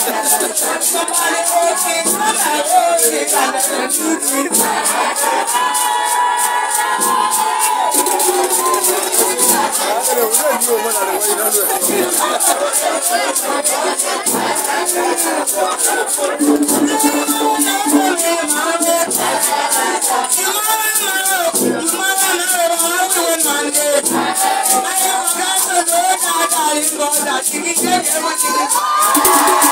Somebody working, somebody working, got nothing to do with I'm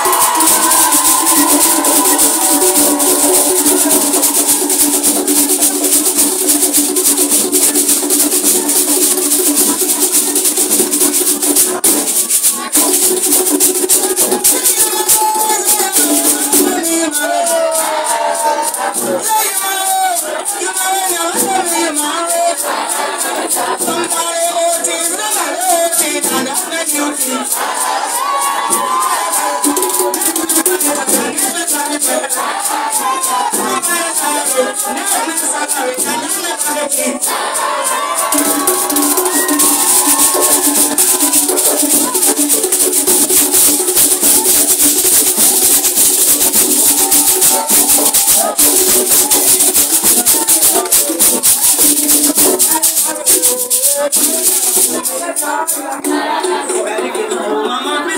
Mama,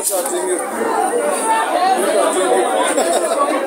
Look at you. Look at you.